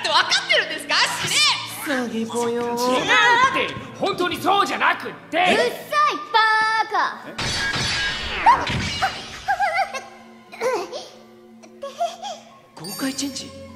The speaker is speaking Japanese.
って分かってるんですか？死ねサギぽよ違うって。本当にそうじゃなくっうっさいバーカ公開チェンジ？